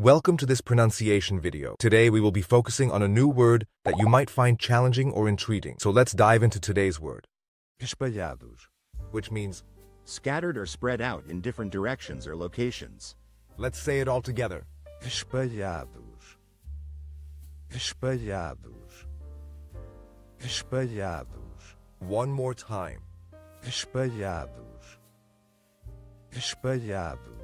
Welcome to this pronunciation video. Today we will be focusing on a new word that you might find challenging or intriguing. So let's dive into today's word, espalhados, which means, scattered or spread out in different directions or locations. let's say it all together. espalhados, espalhados, espalhados, One more time. espalhados, espalhados,